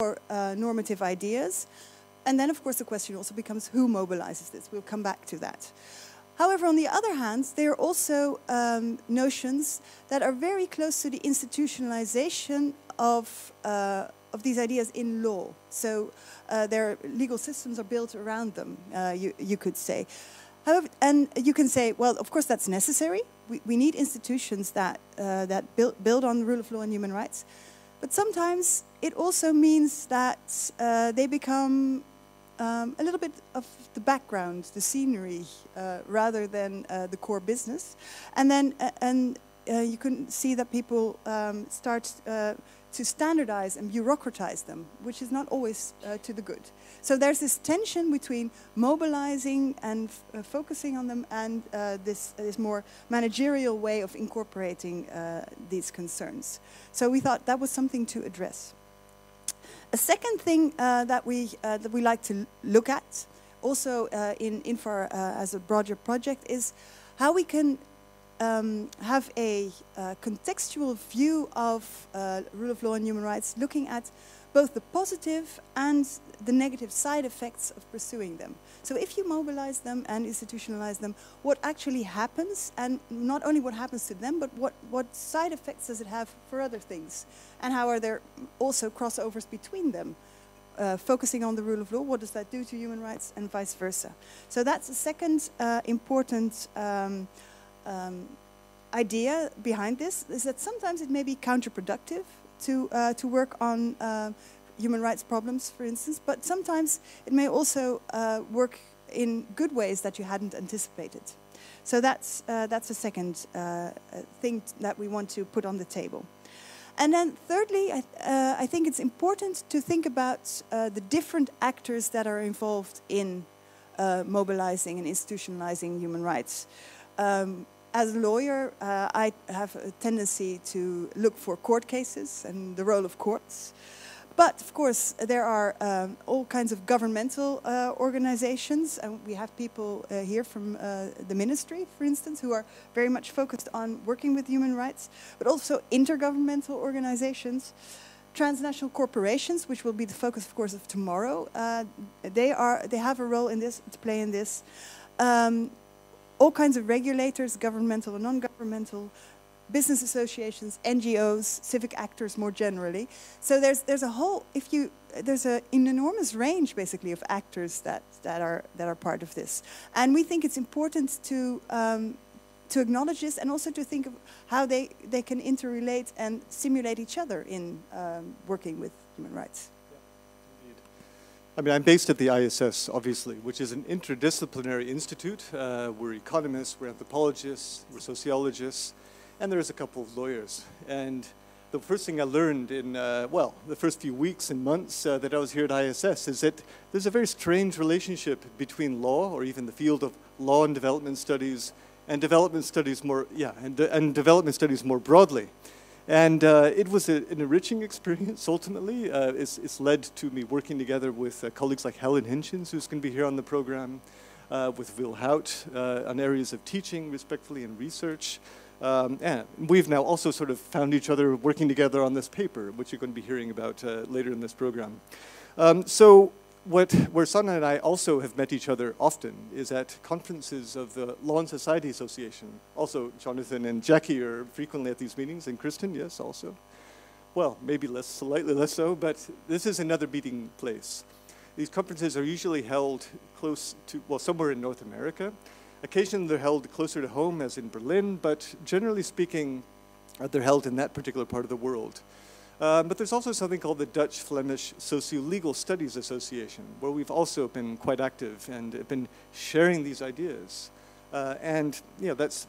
for uh, normative ideas. And then, of course, the question also becomes who mobilizes this? We'll come back to that. However, on the other hand, there are also um, notions that are very close to the institutionalization of, uh, of these ideas in law. So uh, their legal systems are built around them, uh, you, you could say. However, and you can say, well, of course, that's necessary. We, we need institutions that, uh, that build, build on the rule of law and human rights. But sometimes it also means that uh, they become um, a little bit of the background, the scenery, uh, rather than uh, the core business. And then, uh, and uh, you can see that people um, start uh, to standardize and bureaucratize them, which is not always uh, to the good. So there's this tension between mobilizing and focusing on them and this, this more managerial way of incorporating these concerns. So we thought that was something to address. A second thing uh, that, we, uh, that we like to look at, also uh, in INFAR uh, as a broader project, is how we can um, have a uh, contextual view of uh, rule of law and human rights, looking at both the positive and the negative side effects of pursuing them. So if you mobilize them and institutionalize them, what actually happens, and not only what happens to them, but what, what side effects does it have for other things? And how are there also crossovers between them? Uh, focusing on the rule of law, what does that do to human rights, and vice versa. So that's the second uh, important um, um, idea behind this, is that sometimes it may be counterproductive to, uh, to work on uh, human rights problems, for instance, but sometimes it may also uh, work in good ways that you hadn't anticipated. So that's, uh, that's a second uh, thing that we want to put on the table. And then thirdly, I, uh, I think it's important to think about the different actors that are involved in mobilizing and institutionalizing human rights. Um, as a lawyer, uh, I have a tendency to look for court cases and the role of courts. But of course, there are um, all kinds of governmental uh, organizations, and we have people uh, here from uh, the ministry, for instance, who are very much focused on working with human rights, but also intergovernmental organizations, transnational corporations, which will be the focus, of course, of tomorrow. Uh, they are they have a role in this to play in this. Um, all kinds of regulators, governmental and non-governmental, business associations, NGOs, civic actors more generally. So there's, there's a whole, if you, there's a, an enormous range basically of actors that, that, are, that are part of this. And we think it's important to, um, to acknowledge this and also to think of how they, they can interrelate and simulate each other in um, working with human rights. I mean, I'm based at the ISS, obviously, which is an interdisciplinary institute. Uh, we're economists, we're anthropologists, we're sociologists, and there's a couple of lawyers. And the first thing I learned in, uh, well, the first few weeks and months uh, that I was here at ISS is that there's a very strange relationship between law, or even the field of law and development studies, and development studies more, yeah, and, and development studies more broadly. And uh, it was a, an enriching experience, ultimately. Uh, it's, it's, led to me working together with uh, colleagues like Helen Hintjens, who's going to be here on the program, uh, with Wil Hout uh, on areas of teaching, respectfully, and research. Um, and we've now also sort of found each other working together on this paper, which you're going to be hearing about uh, later in this program. Um, so what, where Sanne and I also have met each other often is at conferences of the Law and Society Association. Also, Jonathan and Jackie are frequently at these meetings, and Kristin, yes, also. Well, maybe less, slightly less so, but this is another meeting place. These conferences are usually held close to, well, somewhere in North America. Occasionally they're held closer to home, as in Berlin, but generally speaking, they're held in that particular part of the world. Um, but there's also something called the Dutch Flemish Socio-Legal Studies Association, where we've also been quite active and been sharing these ideas. Uh, and you know, that's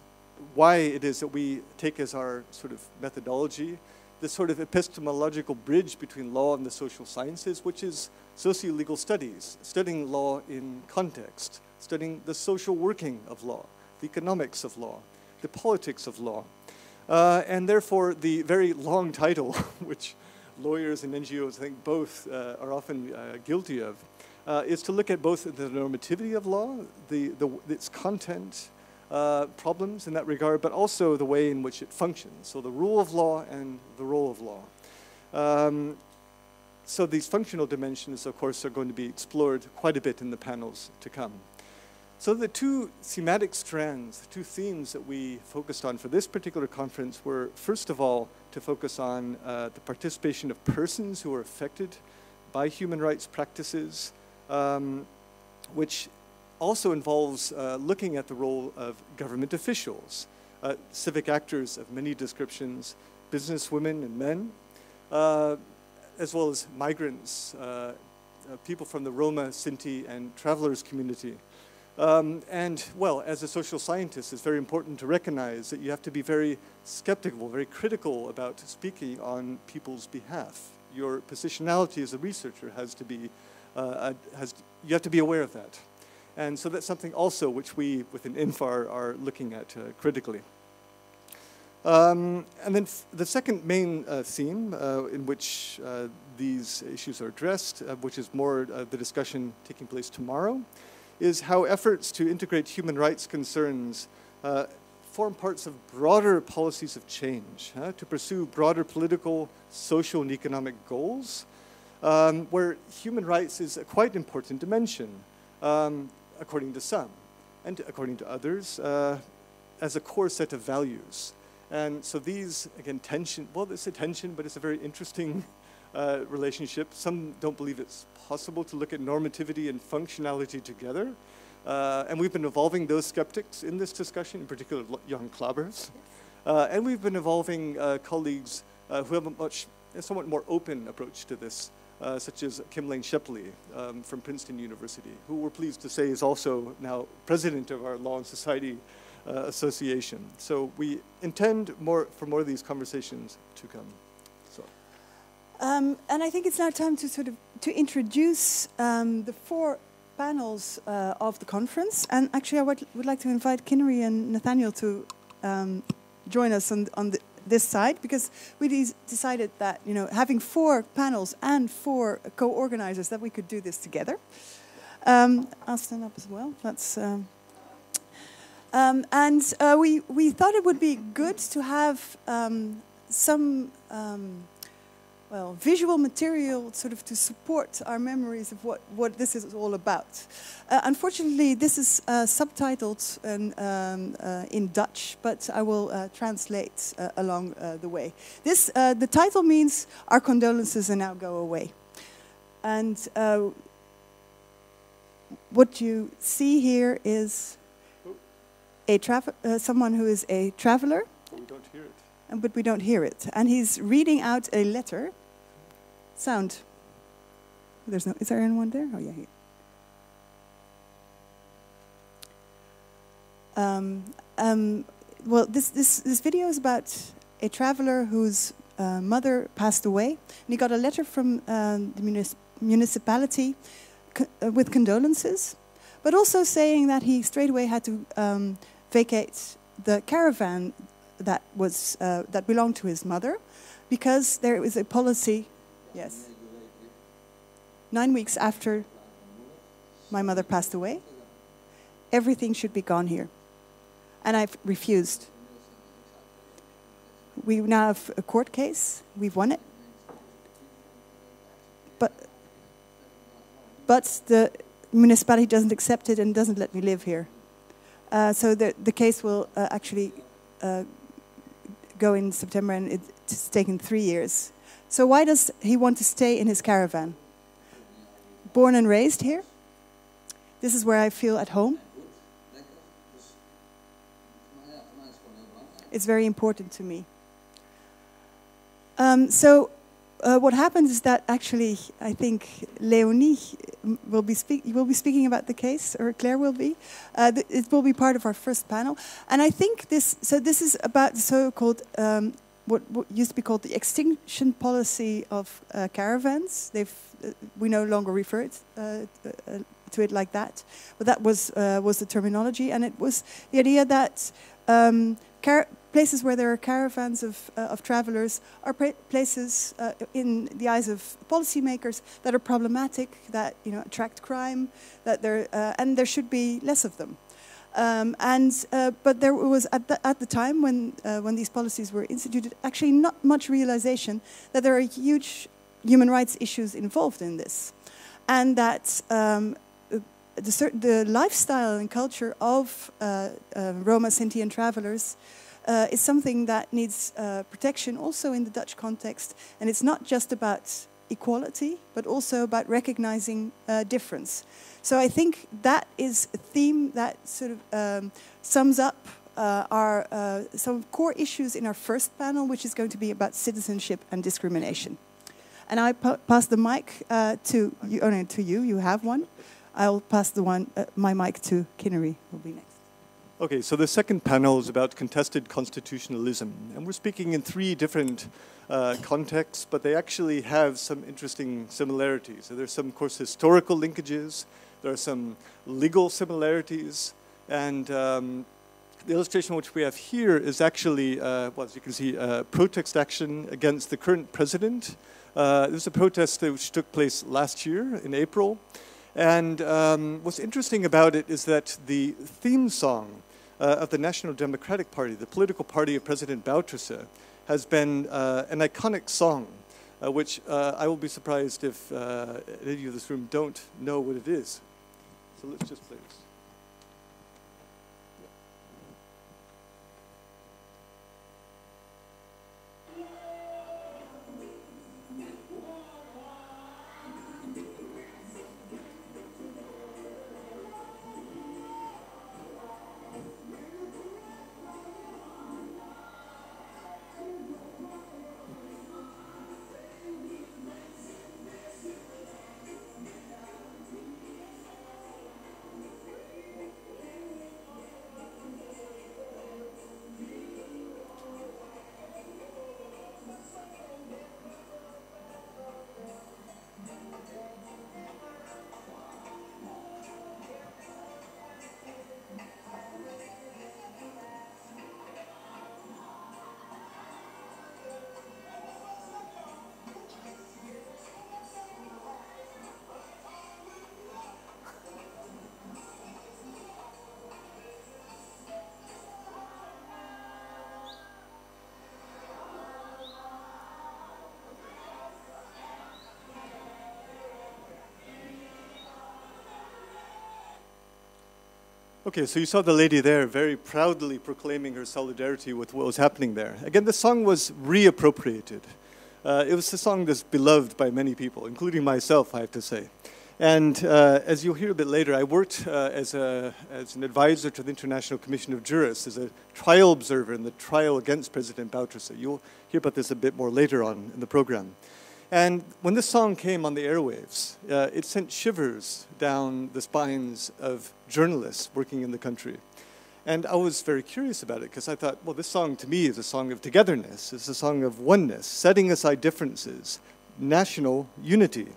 why it is that we take as our sort of methodology this sort of epistemological bridge between law and the social sciences, which is socio-legal studies, studying law in context, studying the social working of law, the economics of law, the politics of law. Uh, and therefore, the very long title, which lawyers and NGOs, I think both uh, are often uh, guilty of, uh, is to look at both the normativity of law, the, the, its content, uh, problems in that regard, but also the way in which it functions. So the rule of law and the role of law. Um, so these functional dimensions, of course, are going to be explored quite a bit in the panels to come. So the two thematic strands, the two themes that we focused on for this particular conference were, first of all, to focus on uh, the participation of persons who are affected by human rights practices, um, which also involves uh, looking at the role of government officials, uh, civic actors of many descriptions, businesswomen and men, uh, as well as migrants, uh, uh, people from the Roma, Sinti, and travelers community. Um, and, well, as a social scientist, it's very important to recognize that you have to be very skeptical, very critical about speaking on people's behalf. Your positionality as a researcher has to be, uh, has, you have to be aware of that. And so that's something also which we within INFAR are looking at uh, critically. Um, and then the second main uh, theme uh, in which uh, these issues are addressed, uh, which is more the discussion taking place tomorrow, is how efforts to integrate human rights concerns uh, form parts of broader policies of change, uh, to pursue broader political, social, and economic goals, um, where human rights is a quite important dimension, um, according to some, and according to others, uh, as a core set of values. And so these, again, tension, well, it's a tension, but it's a very interesting uh, relationship. Some don't believe it's possible to look at normativity and functionality together. Uh, and we've been involving those skeptics in this discussion, in particular Jan Klabbers. Uh, and we've been involving uh, colleagues uh, who have a much, a somewhat more open approach to this, uh, such as Kim Lane Scheppele um, from Princeton University, who we're pleased to say is also now president of our Law and Society Association. So we intend more for more of these conversations to come. Um, and I think it's now time to sort of to introduce um, the four panels uh, of the conference. And actually, I would, would like to invite Kinnari and Nathanael to um, join us on, on the, this side because we de decided that you know having four panels and four co-organizers that we could do this together. Um, I'll stand up as well. That's. Um, um, and uh, we, we thought it would be good to have some well, visual material sort of to support our memories of what, what this is all about. Uh, unfortunately, this is uh, subtitled in, um, uh, in Dutch, but I will uh, translate uh, along uh, the way. This, the title means Our condolences and now go away. And what you see here is a someone who is a traveler. We don't hear it. But we don't hear it. And he's reading out a letter Sound. There's no. Is there anyone there? Oh yeah. Um, um, well, this this this video is about a traveler whose uh, mother passed away, and he got a letter from um, the municipality co uh, with condolences, but also saying that he straight away had to um, vacate the caravan that was uh, that belonged to his mother, because there was a policy Yes. Nine weeks after my mother passed away, everything should be gone here. And I've refused. We now have a court case. We've won it. But, but the municipality doesn't accept it and doesn't let me live here. Uh, so the, the case will uh, actually uh, go in September and it's taken three years. So why does he want to stay in his caravan? Born and raised here. This is where I feel at home. It's very important to me. Um, so uh, what happens is that actually, I think Leonie will be speak will be speaking about the case, or Claire will be. Uh, it will be part of our first panel, and I think this. So this is about the so-called um, what, what, used to be called the extinction policy of uh, caravans. They've, uh, we no longer refer it, uh, uh to it like that, but that was was the terminology, and it was the idea that um, places where there are caravans of uh, of travelers are places in the eyes of policymakers that are problematic, that you know attract crime, that there and there should be less of them. Um, and, uh, but there was, at the, at the time when, uh, when these policies were instituted, actually not much realization that there are huge human rights issues involved in this. And that um, the, the, lifestyle and culture of uh, uh, Roma Sinti and travelers uh, is something that needs uh, protection also in the Dutch context. And it's not just about equality, but also about recognizing uh, difference. So I think that is a theme that sort of um, sums up uh, our uh, some core issues in our first panel, which is going to be about citizenship and discrimination. And I pass the mic uh, to you. Oh, no, to you. You have one. I'll pass the one uh, my mic to Kinnari. Will be next. Okay, so the second panel is about contested constitutionalism, and we're speaking in three different uh, contexts, but they actually have some interesting similarities. So there's some, of course, historical linkages. There are some legal similarities, and um, the illustration which we have here is actually, uh, well, as you can see, uh, protest action against the current president. Uh, this is a protest which took place last year in April. And um, what's interesting about it is that the theme song uh, of the National Democratic Party, the political party of President Bouterse, has been uh, an iconic song, uh, which uh, I will be surprised if uh, any of you in this room don't know what it is. So let's just play this. Okay, so you saw the lady there very proudly proclaiming her solidarity with what was happening there. Again, the song was reappropriated. Uh, it was a song that's beloved by many people, including myself, I have to say. And uh, as you'll hear a bit later, I worked uh, as, a, as an advisor to the International Commission of Jurists, as a trial observer in the trial against President Bouterse. You'll hear about this a bit more later on in the program. And when this song came on the airwaves, uh, it sent shivers down the spines of journalists working in the country. And I was very curious about it because I thought, well, this song to me is a song of togetherness, it's a song of oneness, setting aside differences, national unity.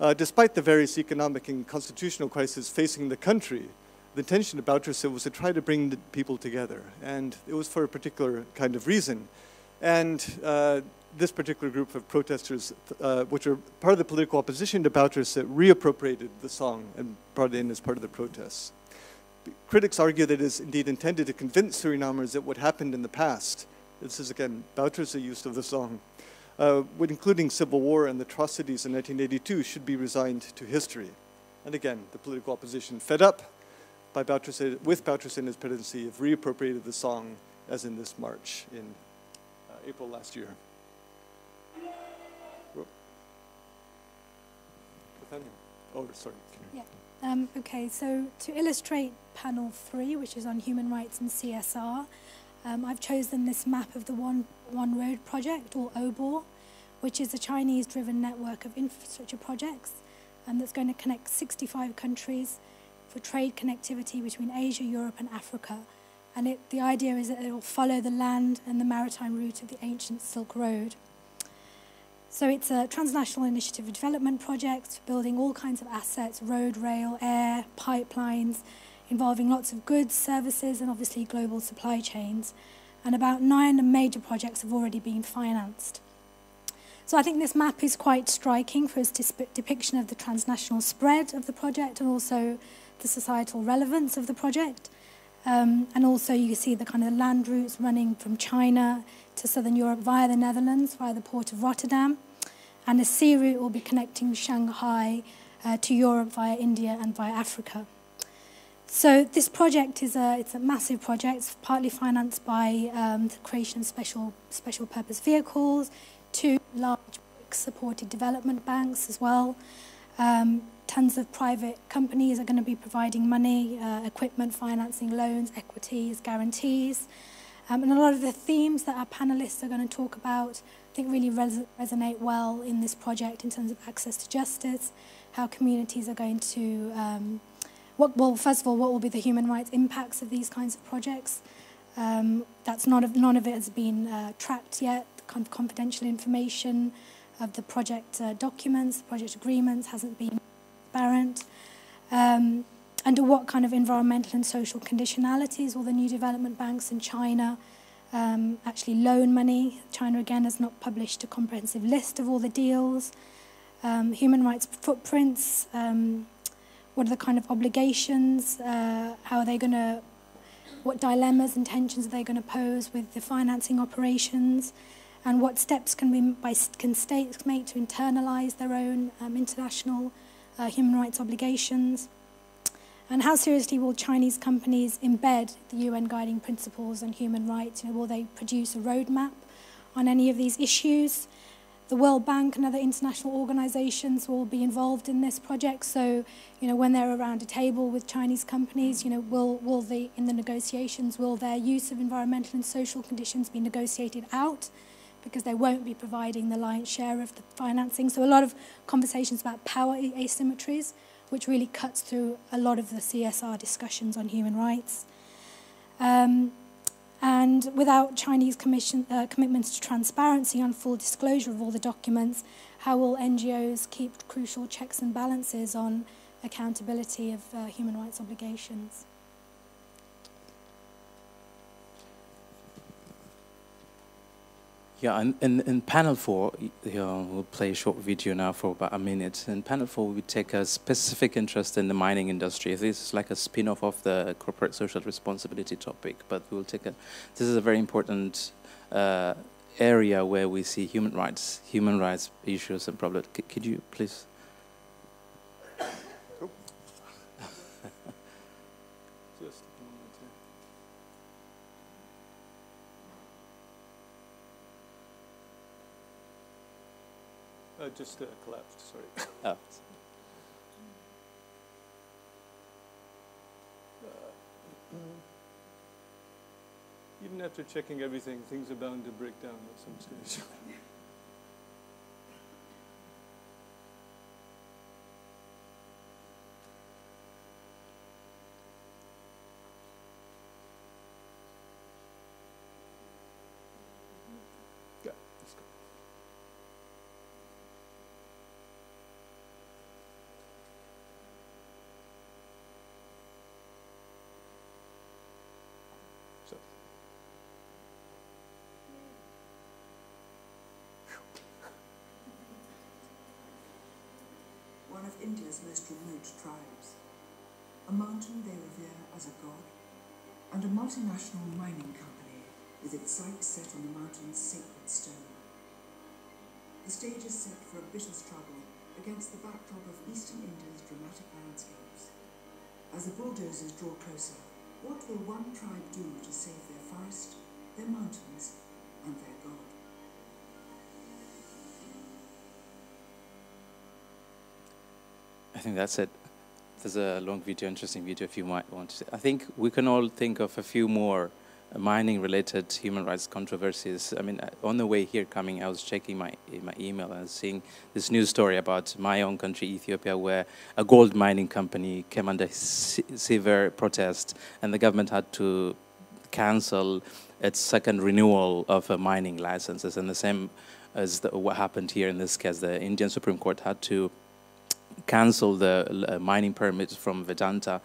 Uh, despite the various economic and constitutional crises facing the country, the intention of Bouterse was to try to bring the people together. And it was for a particular kind of reason. And uh, this particular group of protesters, uh, which are part of the political opposition to Bouterse, reappropriated the song and brought it in as part of the protests. Critics argue that it is indeed intended to convince Surinamers that what happened in the past, this is again Bouterse use of the song, uh, including civil war and the atrocities in 1982, should be resigned to history. And again, the political opposition, fed up by Bouterse, with Bouterse in his presidency, have reappropriated the song as in this march in uh, April last year. Oh, sorry. Yeah. Um, okay, so to illustrate panel three, which is on human rights and CSR, um, I've chosen this map of the One, One Road project, or OBOR, which is a Chinese-driven network of infrastructure projects um, that's going to connect 65 countries for trade connectivity between Asia, Europe, and Africa. And it, the idea is that it will follow the land and the maritime route of the ancient Silk Road. So it's a transnational initiative of development project, building all kinds of assets, road, rail, air, pipelines, involving lots of goods, services, and obviously global supply chains. And about nine major projects have already been financed. So I think this map is quite striking for its depiction of the transnational spread of the project and also the societal relevance of the project. Um, and also you see the kind of land routes running from China to southern Europe via the Netherlands, via the port of Rotterdam. and a sea route will be connecting Shanghai uh, to Europe via India and via Africa. So this project is a, it's a massive project, it's partly financed by um, the creation of special, special purpose vehicles, two large supported development banks as well. Um, tons of private companies are going to be providing money, uh, equipment, financing, loans, equities, guarantees. Um, and a lot of the themes that our panelists are going to talk about, I think really res resonate well in this project in terms of access to justice, how communities are going to, um, what, well, first of all, what will be the human rights impacts of these kinds of projects. Um, that's not none of it has been uh, tracked yet, kind of confidential information of the project uh, documents, the project agreements hasn't been transparent. Um, under what kind of environmental and social conditionalities will the new development banks in China um, actually loan money? China again has not published a comprehensive list of all the deals. Um, human rights footprints, um, what are the kind of obligations, uh, how are they going to, what dilemmas and tensions are they going to pose with the financing operations, and what steps can, we, by, can states make to internalize their own um, international uh, human rights obligations. And how seriously will Chinese companies embed the UN guiding principles on human rights? You know, will they produce a roadmap on any of these issues? The World Bank and other international organizations will be involved in this project. So, you know, when they're around a table with Chinese companies, you know, will, will the, in the negotiations, will their use of environmental and social conditions be negotiated out? because they won't be providing the lion's share of the financing. So a lot of conversations about power asymmetries, which really cuts through a lot of the CSR discussions on human rights. Um, and without Chinese commission, uh, commitments to transparency and full disclosure of all the documents, how will NGOs keep crucial checks and balances on accountability of uh, human rights obligations? Yeah, and in, in panel four, you know, we'll play a short video now for about a minute. In panel four, we take a specific interest in the mining industry. This is like a spin-off of the corporate social responsibility topic, but we'll take a, this is a very important uh, area where we see human rights, human rights issues and problems. C could you please? Uh, just uh, collapsed, sorry. Oh. Uh, even after checking everything, things are bound to break down at some stage. India's most remote tribes. A mountain they revere as a god, and a multinational mining company with its sights set on the mountain's sacred stone. The stage is set for a bitter struggle against the backdrop of eastern India's dramatic landscapes. As the bulldozers draw closer, what will one tribe do to save their forest, their mountains, and their god? Think that's it. There's a long video, interesting video if you might want to. See. I think we can all think of a few more mining related human rights controversies. I mean, uh, on the way here coming, I was checking my, my email and seeing this news story about my own country, Ethiopia, where a gold mining company came under severe protest and the government had to cancel its second renewal of uh, mining licenses. And the same as the, what happened here in this case, the Indian Supreme Court had to cancel the uh, mining permits from Vedanta,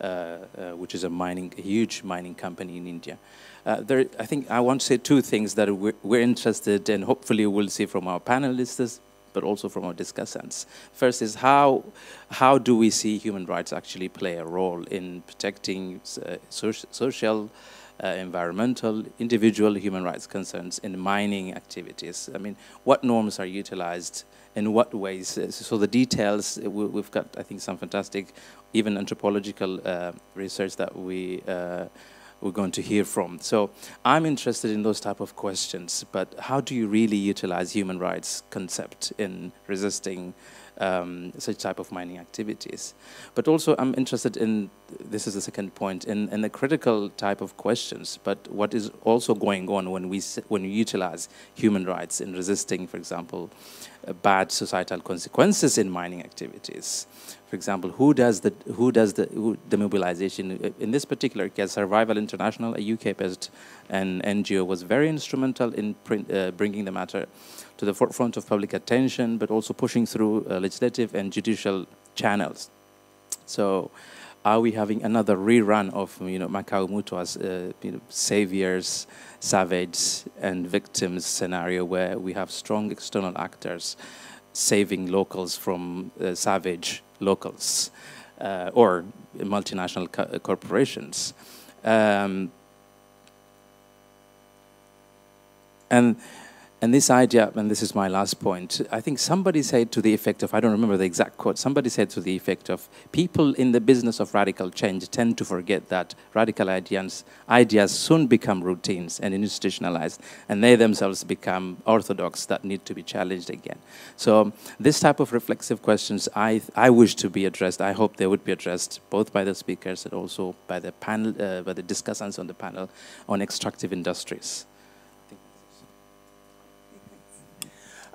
uh, uh, which is a mining, a huge mining company in India. There, I think I want to say two things that we're, we're interested in. Hopefully, we'll see from our panelists, but also from our discussants. First is how how do we see human rights actually play a role in protecting uh, soci social. Uh, environmental, individual human rights concerns in mining activities. I mean, what norms are utilized in what ways? Uh, So the details, uh, we- we've got, I think, some fantastic, even anthropological uh, research that we uh, we're going to hear from. So I'm interested in those type of questions. But how do you really utilize human rights concept in resisting um, such type of mining activities? But also, I'm interested in this is the second point in, in the critical type of questions. But what is also going on when we when we utilize human rights in resisting, for example, bad societal consequences in mining activities? For example, who does the who does the who, mobilization? Uh, In this particular case, Survival International, a UK-based an NGO, was very instrumental in print, uh, bringing the matter to the forefront of public attention, but also pushing through uh, legislative and judicial channels. So, are we having another rerun of you know Makau Mutua's uh, you know, saviors, savage, and victims scenario where we have strong external actors saving locals from uh, savage locals uh, or multinational co- corporations? Um, and and this idea, and this is my last point, I think somebody said to the effect of, I don't remember the exact quote, somebody said to the effect of, people in the business of radical change tend to forget that radical ideas, ideas soon become routines and institutionalized, and they themselves become orthodox that need to be challenged again. So this type of reflexive questions I, I wish to be addressed. I hope they would be addressed both by the speakers and also by the panel, uh, by the discussants on the panel on extractive industries.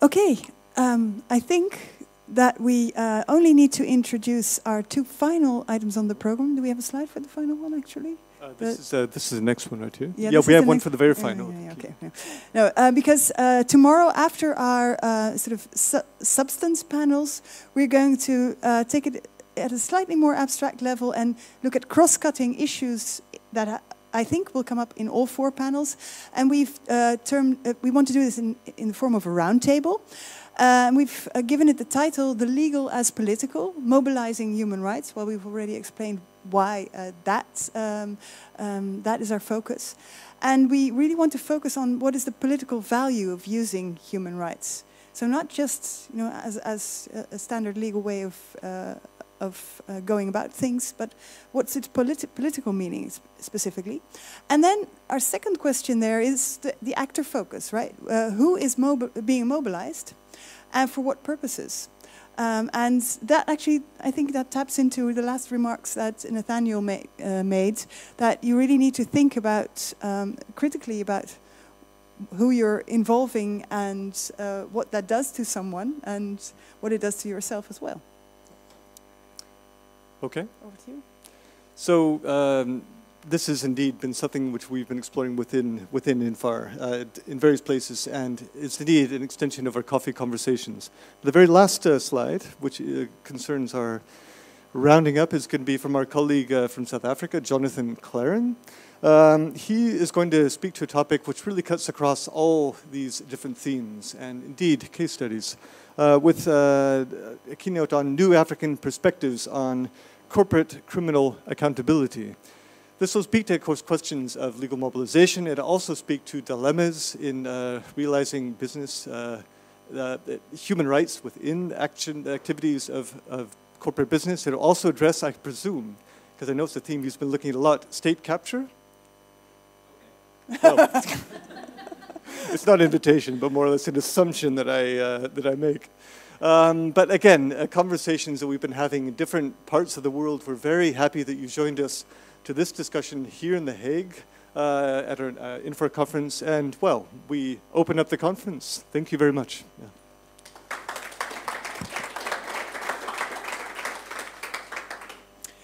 Okay, um, I think that we uh, only need to introduce our two final items on the program. Do we have a slide for the final one, actually? Uh, this, is, uh, this is the next one right here. Yeah, Yeah, we have one for the very final. yeah, yeah, okay. No, uh, because uh, tomorrow, after our uh, sort of su- substance panels, we're going to uh, take it at a slightly more abstract level and look at cross-cutting issues that ha- I think will come up in all four panels. And we've uh, termed, uh, we want to do this in, in the form of a roundtable. Uh, and we've uh, given it the title The Legal as Political Mobilizing Human Rights. Well, we've already explained why uh, that, um, um, that is our focus. And we really want to focus on what is the political value of using human rights. So not just you know as, as a- a standard legal way of, uh, of uh, going about things, but what's its politi- political meaning sp- specifically. And then our second question there is the, the actor focus, right? Uh, who is mobi- being mobilized and for what purposes? Um, and that actually, I think that taps into the last remarks that Nathanael ma- uh, made, that you really need to think about um, critically about who you're involving and uh, what that does to someone and what it does to yourself as well. Okay. Over to you. So um, this has indeed been something which we've been exploring within within INFAR uh, in various places, and it's indeed an extension of our coffee conversations. The very last uh, slide, which uh, concerns our rounding up, is going to be from our colleague uh, from South Africa, Jonathan Klaaren. Um, he is going to speak to a topic which really cuts across all these different themes and indeed case studies, uh, with uh, a keynote on new African perspectives on corporate criminal accountability. This will speak to, of course, questions of legal mobilization. It'll also speak to dilemmas in uh, realizing business, uh, uh, human rights within action activities of, of corporate business. It'll also address, I presume, because I know it's a theme you've been looking at a lot, state capture. Oh. it's not an invitation, but more or less an assumption that I, uh, that I make. Um, but again, uh, conversations that we've been having in different parts of the world. We're very happy that you joined us to this discussion here in The Hague uh, at our uh, INFAR conference. And well, we open up the conference. Thank you very much. Yeah.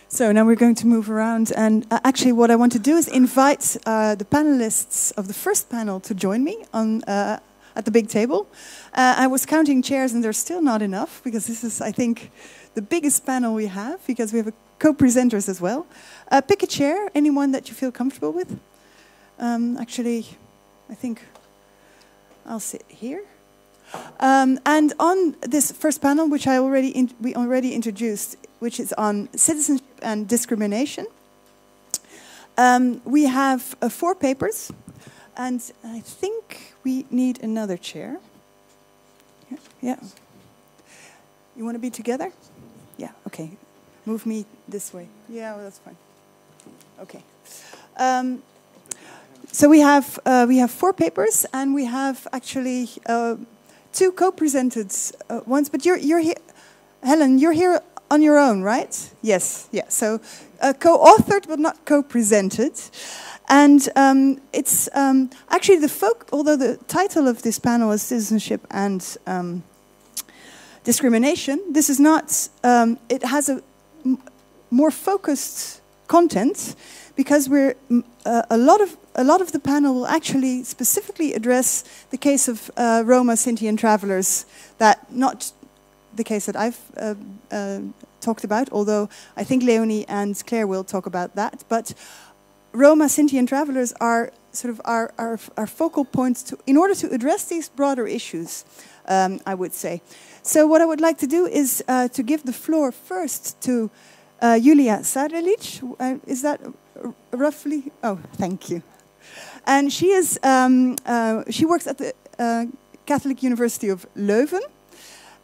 So now we're going to move around, and uh, actually, what I want to do is invite uh, the panelists of the first panel to join me on uh, at the big table. Uh, I was counting chairs, and there's still not enough because this is, I think, the biggest panel we have because we have co-presenters as well. Uh, pick a chair, anyone that you feel comfortable with. Um, actually, I think I'll sit here. Um, and on this first panel, which I already we already introduced, which is on citizenship and discrimination, um, we have uh, four papers, and I think we need another chair. Yeah. You want to be together? Yeah, okay. Move me this way. Yeah, well, that's fine. Okay. Um, so we have uh, we have four papers, and we have actually uh, two co-presented uh, ones. But you're you're here, Helen. You're here on your own, right? Yes. Yeah. So uh, co-authored, but not co-presented. And um, it's um, actually the folk. Although the title of this panel is citizenship and um, discrimination, this is not. Um, it has a more focused content because we're uh, a lot of a lot of the panel will actually specifically address the case of uh, Roma Sinti and travelers that not the case that I've uh, uh, talked about, although I think Leonie and Claire will talk about that. But Roma Sinti and travelers are sort of our, our, our focal points to, in order to address these broader issues, um, I would say. So what I would like to do is uh, to give the floor first to uh, Julia Sardelic. Uh, is that roughly? Oh, thank you. And she is um, uh, she works at the uh, Catholic University of Leuven.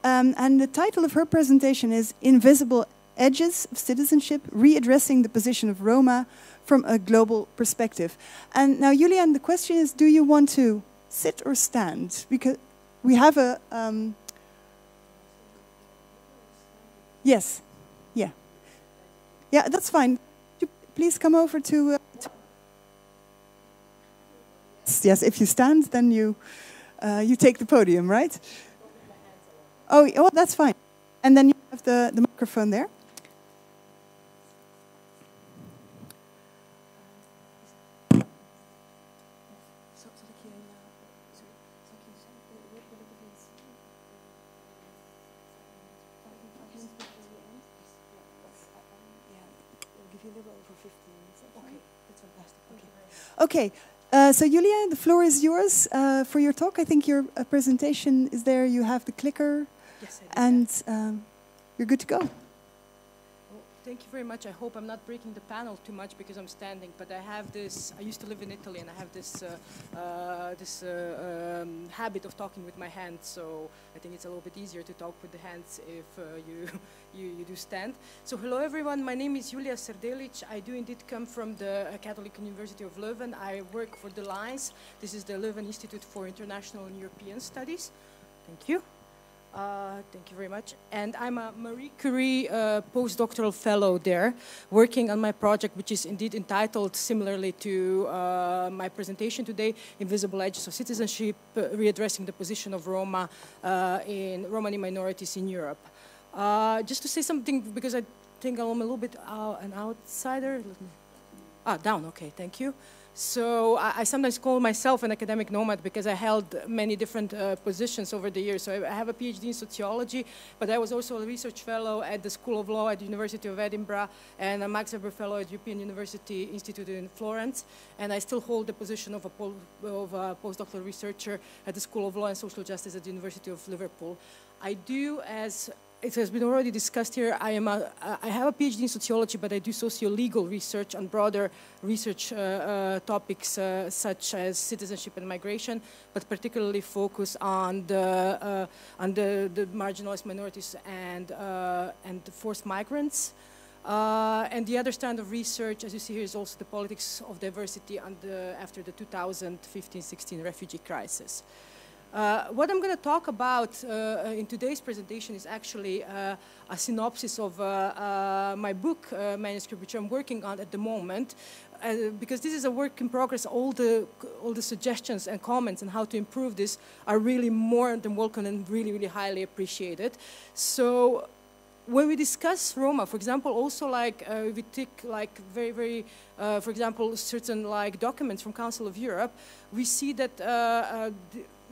Um, and the title of her presentation is Invisible Edges of Citizenship, Readdressing the Position of Roma from a Global Perspective. And now, Julian, the question is, do you want to sit or stand? Because we have a... Um, yes, yeah. Yeah, that's fine. Please come over to... Uh, to yes, if you stand, then you, uh, you take the podium, right? Oh, oh, that's fine. And then you have the, the microphone there. Okay, uh, so Julia, the floor is yours uh, for your talk. I think your uh, presentation is there. You have the clicker. Yes, And um, you're good to go. Well, thank you very much. I hope I'm not breaking the panel too much because I'm standing, but I have this, I used to live in Italy and I have this, uh, uh, this uh, um, habit of talking with my hands, so I think it's a little bit easier to talk with the hands if you, you, you, do stand. So hello everyone, my name is Julia Sardelic. I do indeed come from the Catholic University of Leuven. I work for the LINES. This is the Leuven Institute for International and European Studies. Thank you. Uh, thank you very much. And I'm a Marie Curie uh, postdoctoral fellow there, working on my project, which is indeed entitled similarly to uh, my presentation today, Invisible Edges of Citizenship, uh, Readdressing the Position of Roma uh, in Romani Minorities in Europe. Uh, just to say something, because I think I'm a little bit an outsider. Ah, down, okay, thank you. So I, I, sometimes call myself an academic nomad because I held many different uh, positions over the years. So I, I, have a PhD in sociology, but I was also a research fellow at the School of Law at the University of Edinburgh and a Max Weber Fellow at the European University Institute in Florence. And I still hold the position of a, of a postdoctoral researcher at the School of Law and Social Justice at the University of Liverpool. I do, as it has been already discussed here. I am a, I have a PhD in sociology, but I do socio-legal research on broader research uh, uh, topics uh, such as citizenship and migration, but particularly focus on the uh, on the, the, marginalized minorities and uh, and forced migrants. Uh, and the other strand of research, as you see here, is also the politics of diversity after the 2015-16 refugee crisis. Uh, what I'm going to talk about uh, in today's presentation is actually uh, a synopsis of uh, uh, my book uh, manuscript, which I'm working on at the moment, because this is a work in progress. All the all the suggestions and comments on how to improve this are really more than welcome and really, really highly appreciated. So when we discuss Roma, for example, also like uh, we take like very, very, uh, for example, certain like documents from Council of Europe, we see that uh,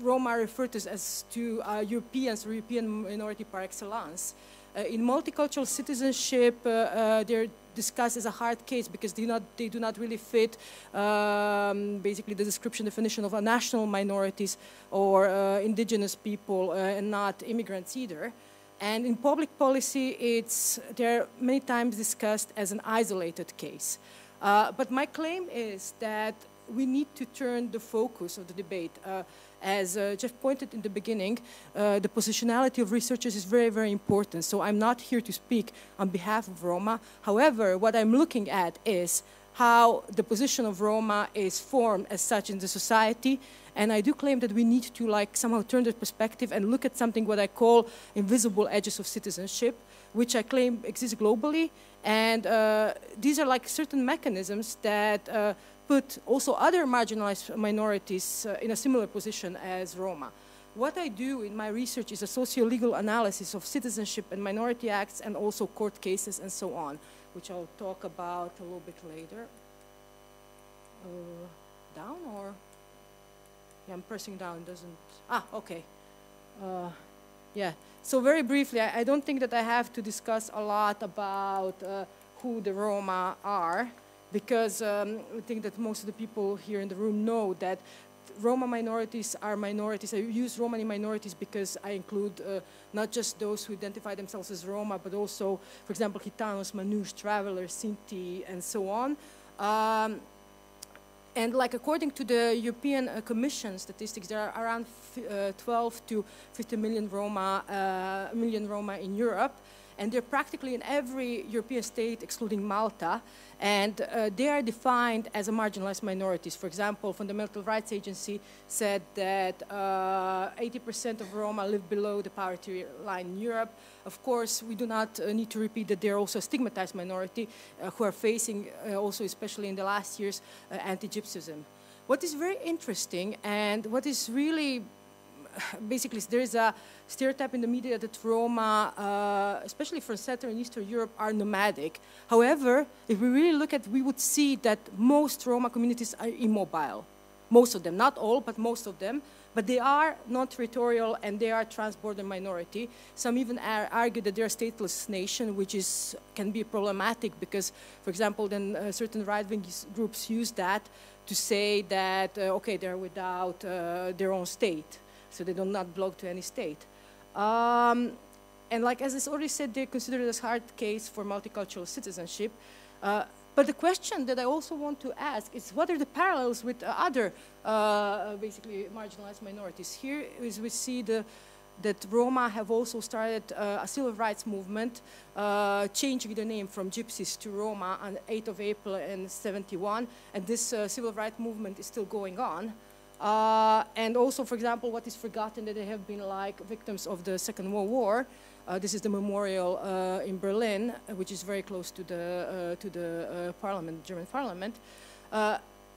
Roma referred to as to uh, Europeans, European minority par excellence. Uh, in multicultural citizenship, uh, uh, they're discussed as a hard case because they, not, they do not really fit um, basically the description definition of a national minorities or uh, indigenous people uh, and not immigrants either. And in public policy, it's, they're many times discussed as an isolated case. but my claim is that we need to turn the focus of the debate. Uh, as uh, Jeff pointed in the beginning, uh, the positionality of researchers is very, very important. So I'm not here to speak on behalf of Roma. However, what I'm looking at is how the position of Roma is formed as such in the society. And I do claim that we need to like somehow turn the perspective and look at something what I call invisible edges of citizenship, which I claim exists globally. And uh, these are like certain mechanisms that uh, put also other marginalized minorities uh, in a similar position as Roma. What I do in my research is a socio-legal analysis of citizenship and minority acts and also court cases and so on, which I'll talk about a little bit later. Uh, down or? Yeah, I'm pressing down, doesn't, ah, okay. Uh, yeah, so very briefly, I, I, don't think that I have to discuss a lot about uh, who the Roma are because um, I think that most of the people here in the room know that Roma minorities are minorities. I use Romani minorities because I include uh, not just those who identify themselves as Roma, but also, for example, Gitanos, Manus, Travelers, Sinti, and so on. Um, and like according to the European uh, Commission statistics, there are around uh, 12 to 50 million Roma, uh, million Roma in Europe and they're practically in every European state excluding Malta, and uh, they are defined as a marginalized minorities. For example, Fundamental Rights Agency said that 80% uh, of Roma live below the poverty line in Europe. Of course, we do not uh, need to repeat that they're also a stigmatized minority uh, who are facing uh, also, especially in the last years, uh, anti-Gypsyism. What is very interesting and what is really basically there is a stereotype in the media that Roma, uh, especially from Central and Eastern Europe, are nomadic. However, if we really look at, we would see that most Roma communities are immobile. Most of them, not all, but most of them. But they are non-territorial and they are trans-border minority. Some even argue that they're a stateless nation, which is, can be problematic because, for example, then uh, certain right-wing groups use that to say that, uh, okay, they're without uh, their own state so they do not belong to any state. Um, and like as I already said, they're considered as hard case for multicultural citizenship. Uh, but the question that I also want to ask is what are the parallels with other uh, basically marginalized minorities? Here is we see the, that Roma have also started uh, a civil rights movement, uh, changing the name from Gypsies to Roma on 8th of April in 71. And this uh, civil rights movement is still going on. Uh, and also, for example, what is forgotten that they have been like victims of the Second World War. Uh, this is the memorial uh, in Berlin, uh, which is very close to the uh, to the parliament, German parliament.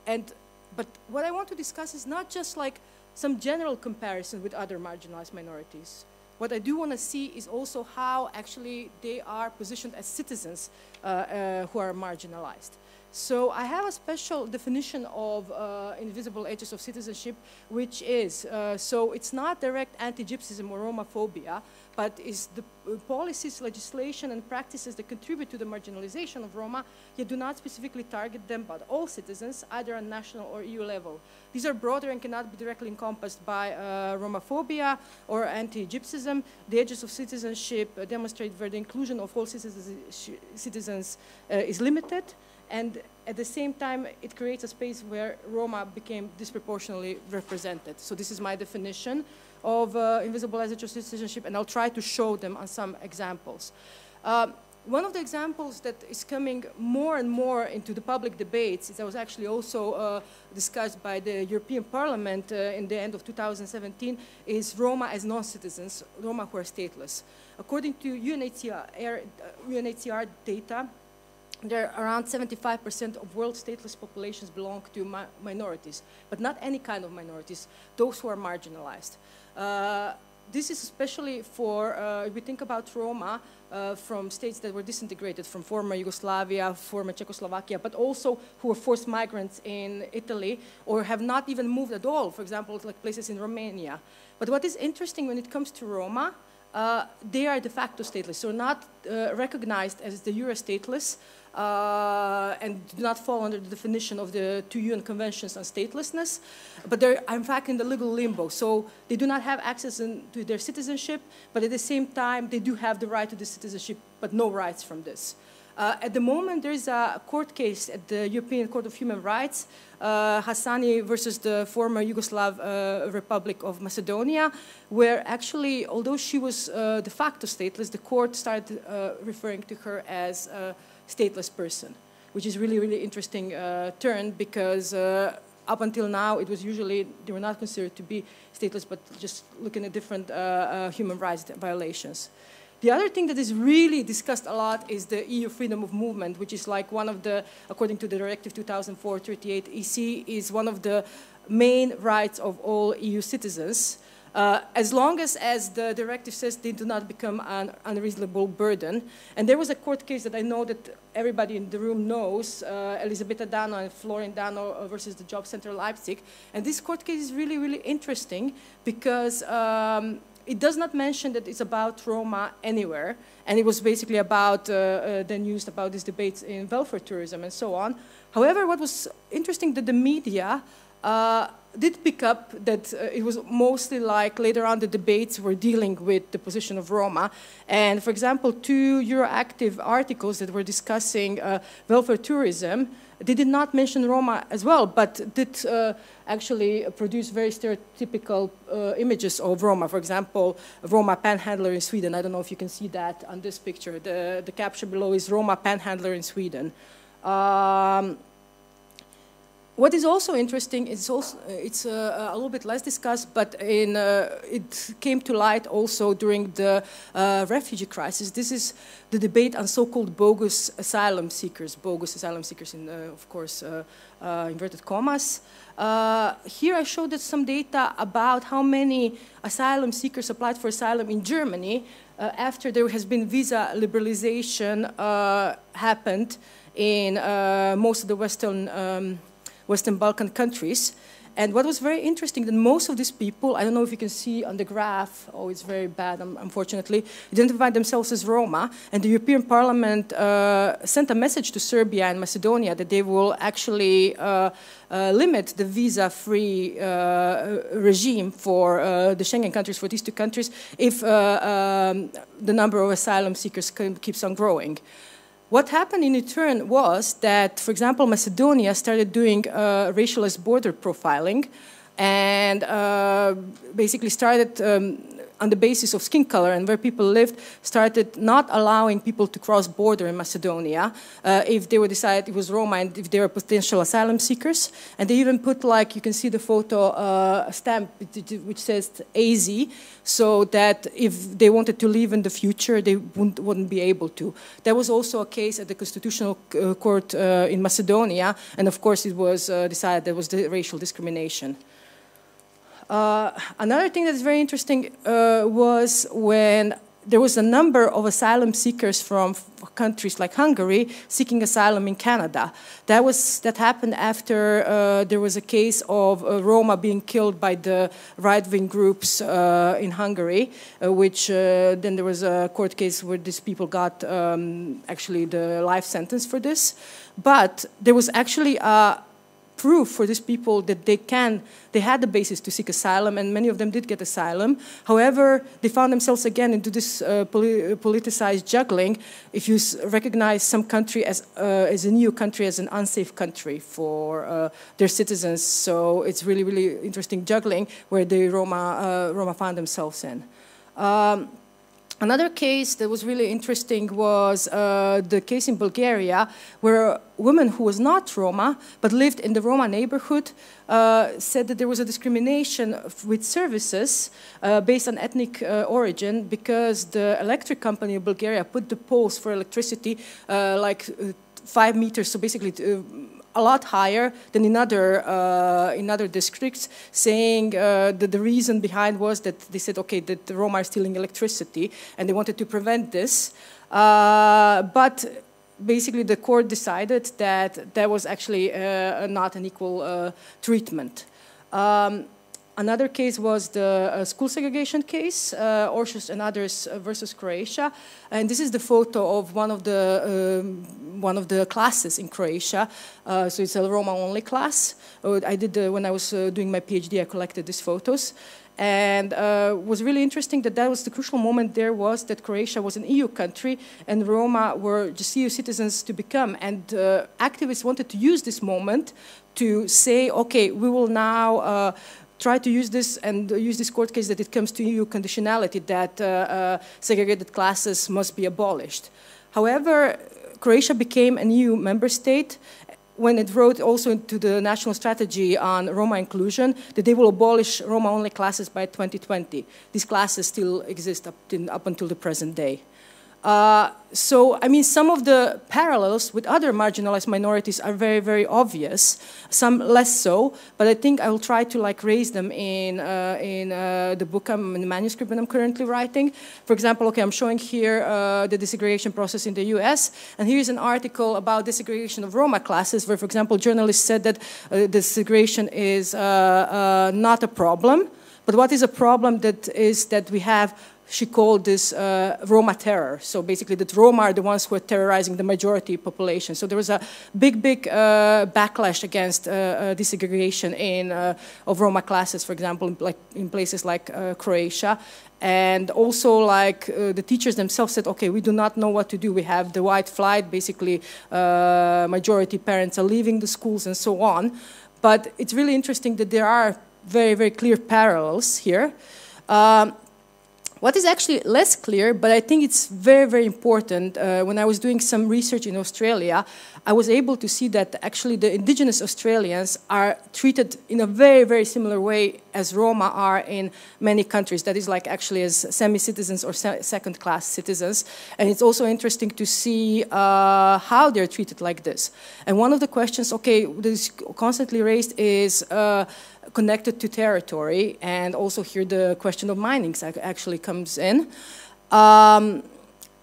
and but what I want to discuss is not just like some general comparison with other marginalized minorities. What I do want to see is also how actually they are positioned as citizens who are marginalized. So I have a special definition of uh, invisible edges of citizenship, which is, uh, so it's not direct anti-Gypsyism or Romophobia, but is the uh, policies, legislation, and practices that contribute to the marginalization of Roma, yet do not specifically target them, but all citizens, either on national or EU level. These are broader and cannot be directly encompassed by uh, Romophobia or anti-Gypsyism. The edges of citizenship demonstrate where the inclusion of all citizens, citizens uh, is limited, and at the same time, it creates a space where Roma became disproportionately represented. So this is my definition of uh, invisible as citizenship, and I'll try to show them on some examples. Uh, one of the examples that is coming more and more into the public debates, that was actually also uh, discussed by the European Parliament uh, in the end of 2017, is Roma as non-citizens, Roma who are stateless. According to UNHCR, UNHCR uh, data, there are around 75% of world stateless populations belong to mi minorities, but not any kind of minorities, those who are marginalized. Uh, this is especially for, uh, if we think about Roma uh, from states that were disintegrated, from former Yugoslavia, former Czechoslovakia, but also who were forced migrants in Italy or have not even moved at all, for example, like places in Romania. But what is interesting when it comes to Roma, uh, they are de facto stateless, so not uh, recognized as de jure stateless, uh, and do not fall under the definition of the two UN conventions on statelessness, but they're in fact in the legal limbo. So they do not have access in, to their citizenship, but at the same time they do have the right to the citizenship, but no rights from this. Uh, at the moment, there is a court case at the European Court of Human Rights, uh, Hassani versus the former Yugoslav uh, Republic of Macedonia, where actually, although she was uh, de facto stateless, the court started uh, referring to her as a stateless person, which is really, really interesting uh, turn because up until now, it was usually, they were not considered to be stateless, but just looking at different human rights violations. The other thing that is really discussed a lot is the EU freedom of movement, which is like one of the, according to the Directive 2004-38 EC, is one of the main rights of all EU citizens. Uh, as long as, as the directive says they do not become an unreasonable burden. And there was a court case that I know that everybody in the room knows, uh, Elisabetta Dano and Florian Dano uh, versus the Job Center Leipzig. And this court case is really, really interesting because um, it does not mention that it's about Roma anywhere, and it was basically about, uh, uh, then used about these debates in welfare tourism and so on. However, what was interesting that the media uh, did pick up that uh, it was mostly like later on the debates were dealing with the position of Roma. And for example, two Euractiv articles that were discussing uh, welfare tourism they did not mention Roma as well, but did uh, actually produce very stereotypical uh, images of Roma. For example, Roma panhandler in Sweden. I don't know if you can see that on this picture. The, the below is Roma panhandler in Sweden. Um, what is also interesting is also it's uh, a little bit less discussed, but in, uh, it came to light also during the uh, refugee crisis. This is the debate on so-called bogus asylum seekers, bogus asylum seekers in, uh, of course, uh, uh, inverted commas. here I showed some data about how many asylum seekers applied for asylum in Germany after there has been visa liberalization happened in most of the Western um, Western Balkan countries. And what was very interesting that most of these people, I don't know if you can see on the graph, oh, it's very bad, unfortunately, identified themselves as Roma. And the European Parliament uh, sent a message to Serbia and Macedonia that they will actually uh, uh, limit the visa-free uh, regime for uh, the Schengen countries, for these two countries, if uh, um, the number of asylum seekers keeps on growing. What happened in return was that, for example, Macedonia started doing uh, border profiling and uh, basically started um, on the basis of skin color and where people lived, started not allowing people to cross border in Macedonia uh, if they were decided it was Roma and if they were potential asylum seekers. And they even put, like, you can see the photo, uh, a stamp which says AZ, so that if they wanted to leave in the future, they wouldn't, wouldn't be able to. There was also a case at the Constitutional uh, Court uh, in Macedonia, and of course it was uh, decided there was the racial discrimination. Uh, another thing that is very interesting uh, was when there was a number of asylum seekers from countries like Hungary seeking asylum in Canada. That was that happened after uh, there was a case of uh, Roma being killed by the right-wing groups uh, in Hungary, uh, which uh, then there was a court case where these people got um, actually the life sentence for this. But there was actually a proof for these people that they can, they had the basis to seek asylum, and many of them did get asylum. However, they found themselves again into this uh, poli politicized juggling. If you recognize some country as, uh, as a new country, as an unsafe country for uh, their citizens, so it's really, really interesting juggling where the Roma, uh, Roma found themselves in. Um, Another case that was really interesting was uh, the case in Bulgaria where a woman who was not Roma but lived in the Roma neighborhood uh, said that there was a discrimination with services uh, based on ethnic uh, origin because the electric company in Bulgaria put the poles for electricity uh, like uh, five meters, so basically a lot higher than in other, uh, in other districts, saying uh, that the reason behind was that they said, okay, that the Roma are stealing electricity, and they wanted to prevent this. Uh, but basically, the court decided that that was actually uh, not an equal uh, treatment. Um, Another case was the uh, school segregation case, uh, Oršuš and others uh, versus Croatia. And this is the photo of one of the, um, one of the classes in Croatia. Uh, so it's a Roma-only class. Uh, I did, when I was uh, doing my PhD, I collected these photos. And uh, was really interesting that that was the crucial moment there was that Croatia was an EU country and Roma were just EU citizens to become. And uh, activists wanted to use this moment to say, okay, we will now uh, try to use this and use this court case that it comes to EU conditionality that uh, uh, segregated classes must be abolished. However, Croatia became an EU member state when it wrote also into the national strategy on Roma inclusion that they will abolish Roma-only classes by 2020. These classes still exist up, up until the present day. Uh, so, I mean, some of the parallels with other marginalized minorities are very, very obvious. Some less so, but I think I will try to like raise them in uh, in uh, the book I'm in the manuscript that I'm currently writing. For example, okay, I'm showing here uh, the desegregation process in the U.S. and here's an article about desegregation of Roma classes, where, for example, journalists said that uh, desegregation is uh, not a problem. But what is a problem that is that we have she called this uh, Roma terror. So basically, that Roma are the ones who are terrorizing the majority population. So there was a big, big uh, backlash against uh, uh desegregation in, uh, of Roma classes, for example, like in places like uh, Croatia. And also, like the teachers themselves said, okay, we do not know what to do. We have the white flight, basically, majority parents are leaving the schools and so on. But it's really interesting that there are very, very clear parallels here. Um, what is actually less clear, but I think it's very, very important, uh, when I was doing some research in Australia, I was able to see that actually the indigenous Australians are treated in a very, very similar way as Roma are in many countries. That is like actually as semi-citizens or se second-class citizens. And it's also interesting to see uh, how they're treated like this. And one of the questions, okay, that is constantly raised is, uh, connected to territory, and also here the question of mining actually comes in. Um,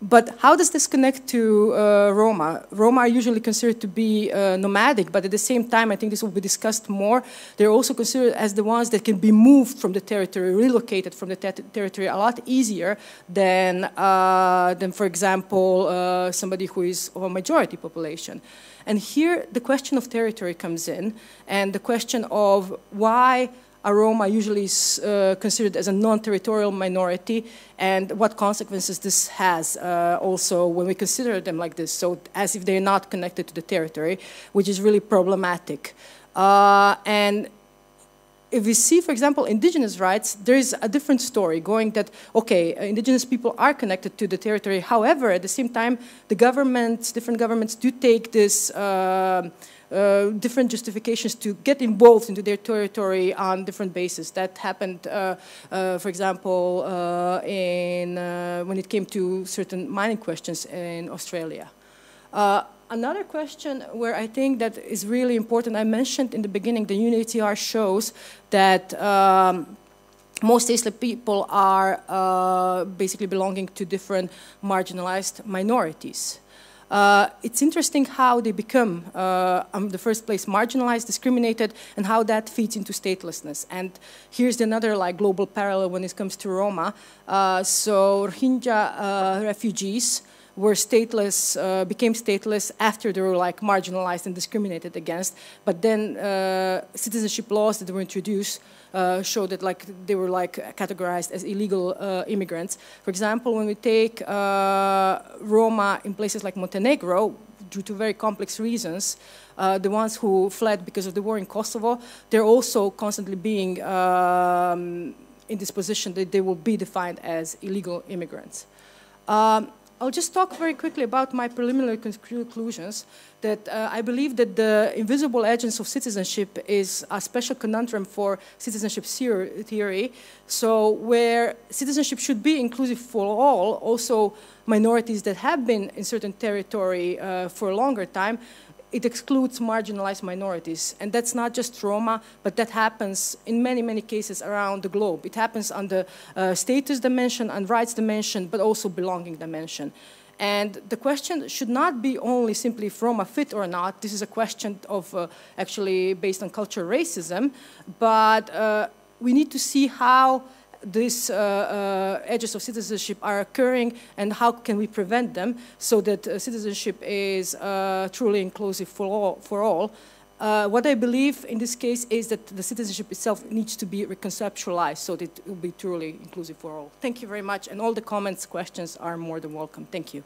but how does this connect to uh, Roma? Roma are usually considered to be uh, nomadic, but at the same time, I think this will be discussed more. They're also considered as the ones that can be moved from the territory, relocated from the ter territory a lot easier than, uh, than for example, uh, somebody who is of a majority population. And here the question of territory comes in, and the question of why a Roma usually uh, considered as a non-territorial minority, and what consequences this has uh, also when we consider them like this, so as if they're not connected to the territory, which is really problematic. Uh, and if we see, for example, indigenous rights, there is a different story going that, okay, indigenous people are connected to the territory. However, at the same time, the governments, different governments do take this uh, uh, different justifications to get involved into their territory on different bases. That happened, uh, uh, for example, uh, in, when it came to certain mining questions in Australia another question where I think that is really important, I mentioned in the beginning, the UNHCR shows that um, most Islamic people are uh, basically belonging to different marginalized minorities. Uh, it's interesting how they become, uh, in the first place, marginalized, discriminated, and how that feeds into statelessness. And here's another like global parallel when it comes to Roma. Uh, so Rohingya uh, refugees were stateless, uh, became stateless after they were like marginalized and discriminated against. But then uh, citizenship laws that were introduced uh, showed that like they were like categorized as illegal uh, immigrants. For example, when we take uh, Roma in places like Montenegro, due to very complex reasons, uh, the ones who fled because of the war in Kosovo, they're also constantly being um, in this position that they will be defined as illegal immigrants. Um, I'll just talk very quickly about my preliminary conclusions that uh, I believe that the invisible agents of citizenship is a special conundrum for citizenship theory. So where citizenship should be inclusive for all, also minorities that have been in certain territory uh, for a longer time, it excludes marginalized minorities. And that's not just Roma, but that happens in many, many cases around the globe. It happens on the uh, status dimension and rights dimension, but also belonging dimension. And the question should not be only simply if Roma fit or not. This is a question of uh, actually based on cultural racism, but uh, we need to see how these uh, uh, edges of citizenship are occurring and how can we prevent them so that uh, citizenship is truly inclusive for all. For all. Uh, what I believe in this case is that the citizenship itself needs to be reconceptualized so that it will be truly inclusive for all. Thank you very much, and all the comments, questions are more than welcome. Thank you.